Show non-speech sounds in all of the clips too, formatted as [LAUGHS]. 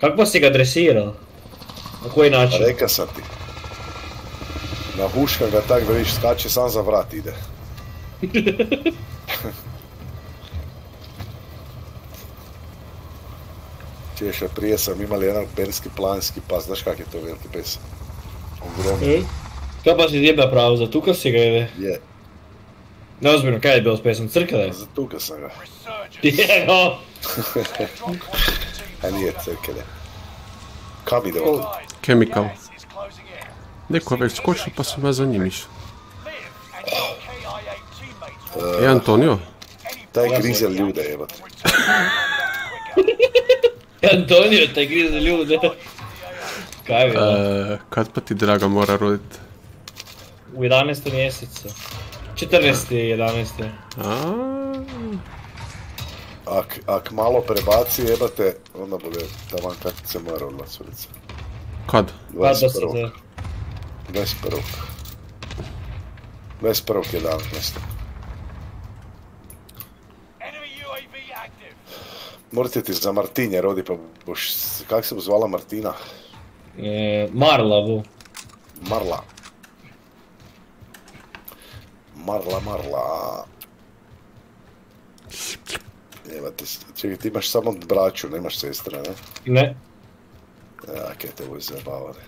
Kako si ga dresirao? Na koji način? Reka sam ti. Nahuška ga tak da vidiš skače, sam za vrat ide. [LAUGHS] Češa, prije sam imali jedan perski planski pas, znaš kak je to veliki pes? Ogromni. Mm? Kaj pa si zjeba pravo, zatukao si ga ili? Je, Neozbiljno, kaj je bilo s pesom? Crkale? zatukao sam ga. [LAUGHS] Jeo! [LAUGHS] A nije crkene. Kam ide on? Chemical. Neko je već skočio pa sam ja za njim išao. E, Antonio? Taj grizel ljude, evo. [LAUGHS] Antonio, taj grize ljude. Kaj je bilo? E, kad pa ti draga mora rodit? U 11. mjesecu. 14. 11. A, Ak, ak malo prebaci jebate, onda bude taman kak se moja rodila curica. kad? Pa da se 21. 21. 21. 11. Morate ti za Martinje rodi pa boš, kak se mu zvala Martina? E, Marlavu. Marla. Marla, Marla. Jebate, s- čekaj, ti imaš samo braću, nemaš sestre, ne? Ne. Ja, kaj te bude zabavane.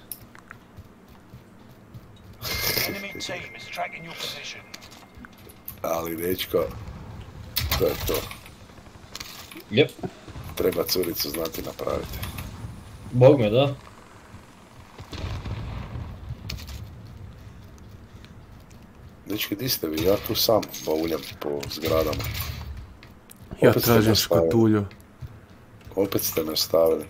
Enemy team is tracking your position. Ali, dečko, to je to. Jep. Treba curicu znati napraviti. Bog me, da. Dečki, di ste vi? Ja tu sam bauljam po zgradama. Ja tražim škatulju. Opet ste me stavili.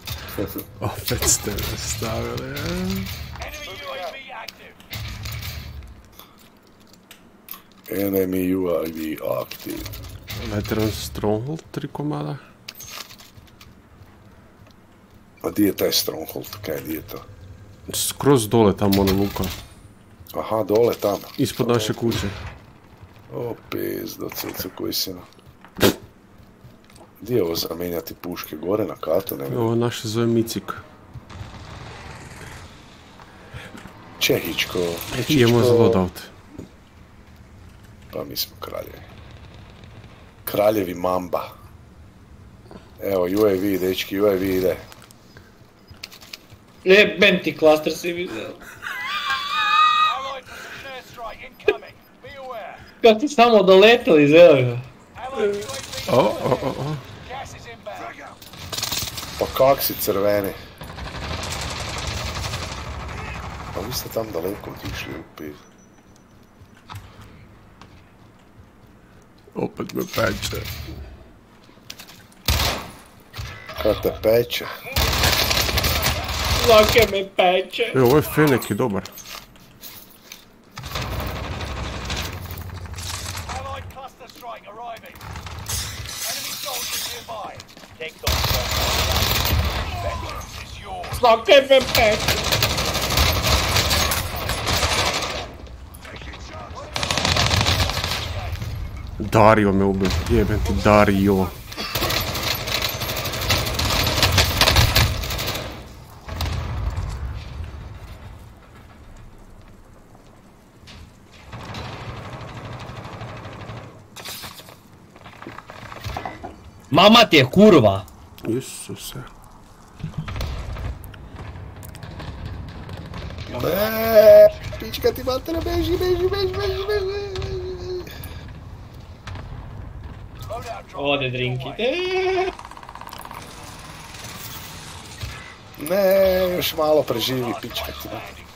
[LAUGHS] Opet ste me stavili. Enemy UAV active. Veteran Stronghold, tri komada. A di je taj stronghold? Kaj di je to? Skroz dole tamo ono luka. Aha, dole tamo. Ispod naše kuće. O, pizdo, cucu koji si na... Di je ovo zamijenjati puške? Gore na katu? Ne vidim. Ovo naše zove Micik. Čehičko. Idemo za loadout. Pa mi smo kraljevi. Kraljevi mamba. Evo, UAV, dečki, UAV ide. Jebem ti klaster si vidio. Kako ti samo doletali. Allied UAV O, o, o, o. Pa kak si crveni? Pa vi ste tam daleko otišli u piv. Opet me peče. Kad te peče? Svake me peče. E, ovo je Fenek i dobar. Is yours. Svake me peče. Dario me ubio. Jebem ti Dario. Mama ti je kurva. Pička ti matere, beži, beži, beži, beži, beži. Ode drinki. E, Ne, još malo preživi, pička ti redeploy.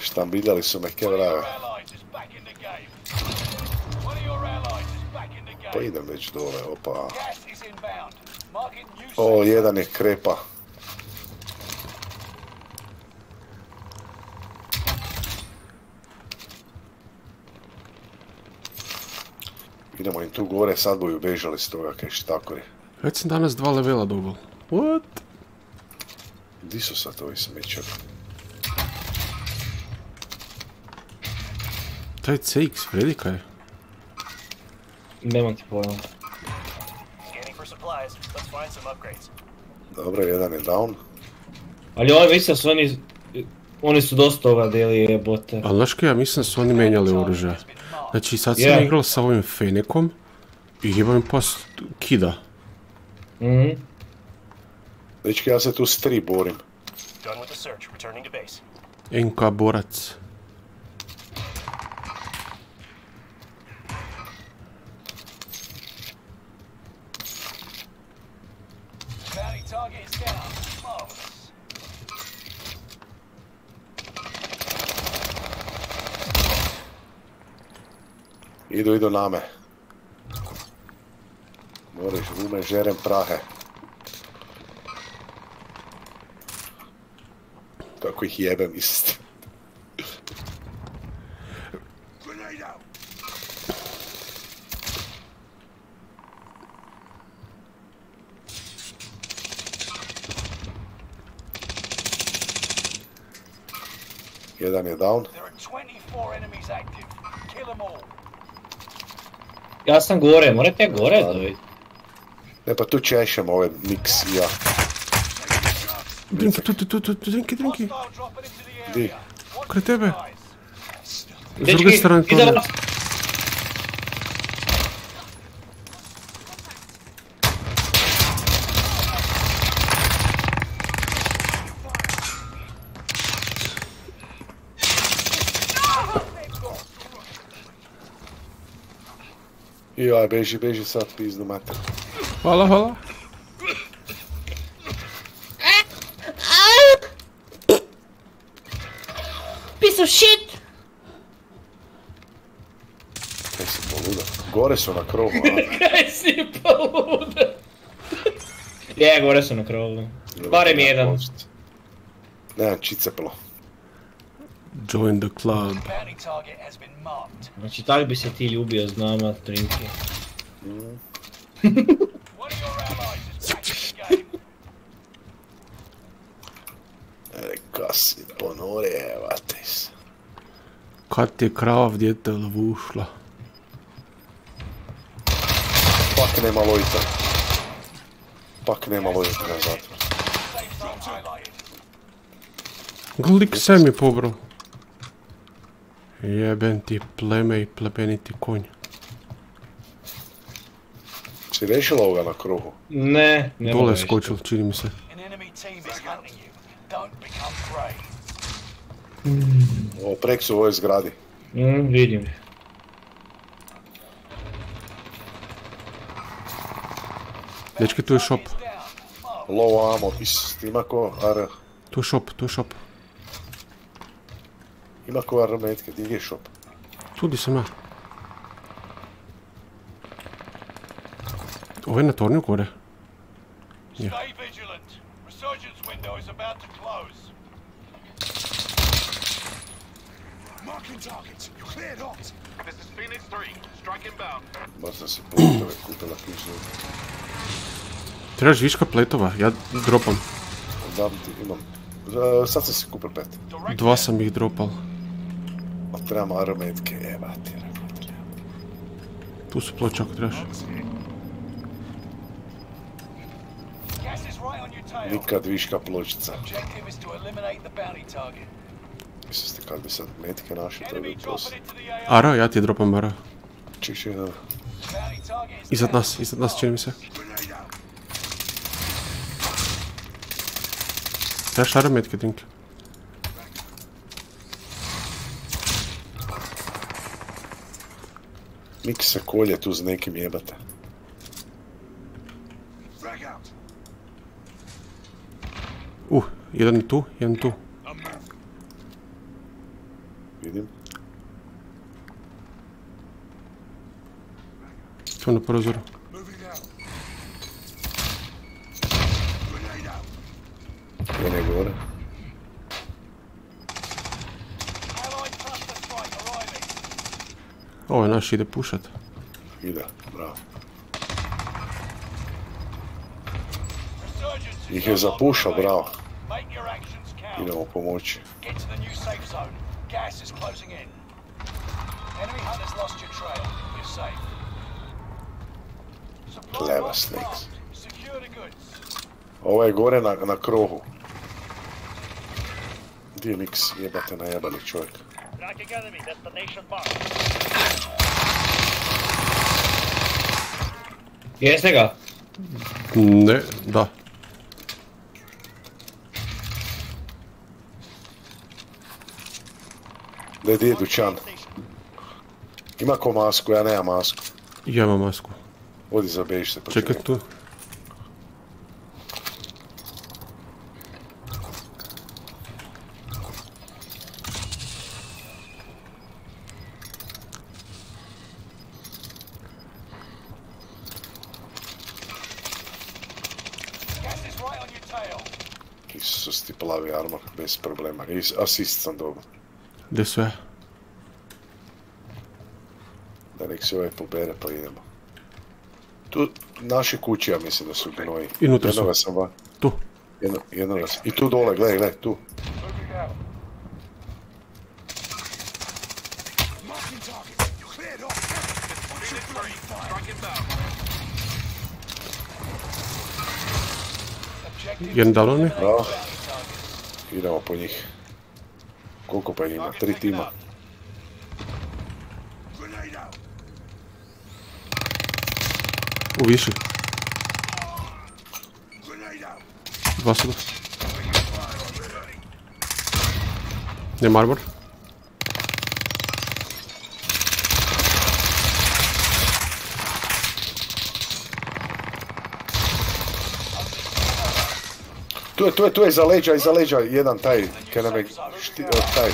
Štambiljali su me ke vrave. Pa idem već dole, opa. O, jedan je krepa. Idemo im tu gore, sad boju bežali s toga kaj štakori. Već sam danas dva levela dobil. What? Di su sad ovi smećari? Taj CX vredi kaj? Nemam ti pojma. Dobro, jedan je down. Ali ovaj mislim su oni... Oni su dosta toga deli jebote. Ali znaš kaj, ja mislim da su oni menjali oružje. Znači sad sam Je. igrao sa ovim Fenekom i jeba mi pas kida. Mhm. Dečki, ja se tu s tri borim. Done with the search. Returning to base. NK borac. Idu, idu na me. Moriš, vume, žerem prahe. Kako ih jebem isti. Jedan je down. There are 24 enemies active. Kill them all. Ja sam gore, morate gore dobiti. Ne pa tu češem ove mix i ja. Drinki, tu, tu, tu, tu, tu, drinki, drinki. Di. Kraj tebe. S druge strane to. Vas. Joj, beži, beži sad pizdu mater. Hvala, hvala. Piece of shit! Kaj si poluda? Gore su na krovu, a? [LAUGHS] Kaj si poluda? Je, gore su na krovu. Barem jedan. Nemam čiceplo. Join the club. Znači, tak bi se ti ljubio s nama, Trinki. One of your allies is back in the game. Reka si ponore, evate se. Kad ti je krava v djetel ušla. Pak nema lojta. Pak nema lojta na zatvor. Glik se mi pobro. Jeben ti pleme i plemeniti konj. Si rešila ovoga na kruhu? Ne, ne Dole je skočil, čini mi se. Ovo prek su u ovoj zgradi. Mm, vidim. Dečki, tu je down. Low ammo, is, ima ko ar... Tu je shop, tu je shop. Ima ko ar metke, gdje je shop? Tu di sam ja. Ovo je na tornju gore. Stay vigilant. Resurgence window is about to close. Marking targets. You cleared hot. This is Phoenix 3. Strike inbound. Bar sam si putove kupila kišu. Trebaš viška pletova, ja dropam. Dam ti, imam. E, Sad sam si kupil pet. Dva sam ih dropal. A trebam ar metke, evati. Tu su ploče ako trebaš. Nikad viška pločica. Mislim ste kad bi sad metke našli, to bi into the AR. Ara, ja ti dropam Ara. Jedan. Is Iznad down. nas, iznad nas čini mi se. Trebaš Ara metke. Mik se kolje tu s nekim jebate. Uh, jedan je tu, jedan tu. Vidim. Tu na prozoru. Jedan je gore. Allied cluster strike arriving. Ovo naš ide pušat. Ide, bravo. Ih je zapušao, bravo. Idemo pomoći. Clever snakes. Ovo je gore na, na krohu. Gdje je Mix? Jebate najebali čovjek. Tracking enemy. Destination. Jeste ga? Ne, da. Gdje je dućan? Ima ko masku, ja nemam masku. Ja imam masku. Odi zabeži se. pa Čekaj čekaj. tu. Isus ti plavi armor, bez problema. I asist sam dobro. Gdje su ja? Da nek se ovaj pobere pa idemo. Tu naše kuće ja mislim da su gnoji. I unutra su. Sam va... Tu. Jedno, jednoga sam... I tu dole, gledaj, gledaj, tu. Moving out. Phoenix 3, strike inbound. Objective Jedan dal oni? Bravo. Idemo po njih. Koliko pa ima? Tri tima. U viši. Dva su. Nema arbor. Tu je, tu je, tu je, iza leđa, iza leđa, jedan taj, kaj nam je, šti, taj.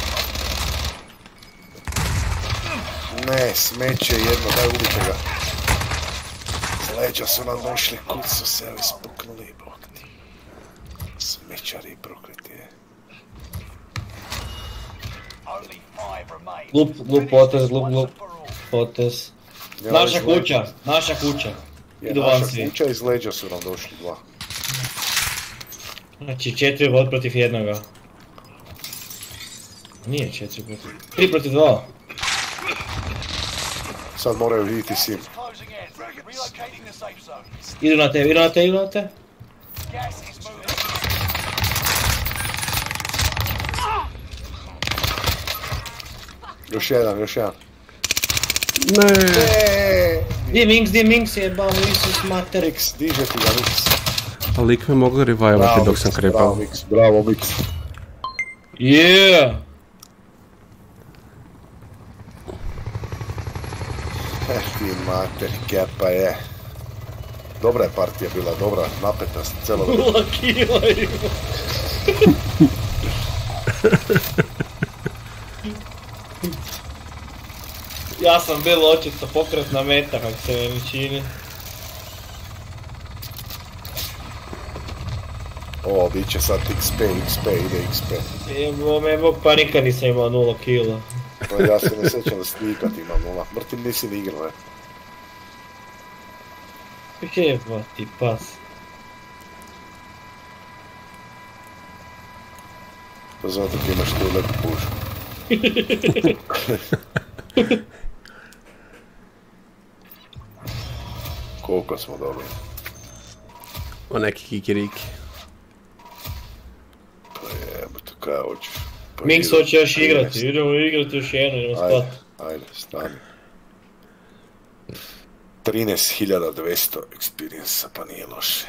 Ne, smeće jedno, daj ubite ga. S leđa su nam došli, kud su se ovi spuknuli, bog ti. Smećari prokleti je. Glup, glup potez, glup, glup potez. Ja, Naša kuća, naša kuća. Je, Idu naša kuća iz leđa su nam došli dva. Znači četiri vod protiv jednoga. Nije četiri protiv... Tri protiv dva. Sad moraju vidjeti sim. Closing in. Relocating the safe zone. Idu na te, idu na te, idu na te. Još jedan, još jedan. Ne. Gdje je Minx, gdje je Minx jebao Isus mater. Mix, diže ti ga Mix. A lik me mogu revivati dok sam krepao. Bravo Mix, bravo Mix. Yeah! Eh ti mater, kepa je. Dobra je partija bila, dobra, napeta, cijelo vrijeme. Nula kila ima. ja sam bil očito pokretna meta kak se meni čini. O, bit će sad XP, XP, ide XP. Jebo me, bog pa nikad nisam imao nula kila. Pa ja se ne sjećam da si nikad imam nula. Mrtim nisi ni igrao, ne. Jeba ti pas. To zato ti imaš tu lepu pušku. [LAUGHS] Koliko smo dobili? O neki kikiriki. Pa jebote, kaj hoćeš? Pa idemo. hoće još Ajde, igrati, idemo igrati još jedno, idemo Ajde, spat. ajde, stani. 13.200 experience pa nije loše.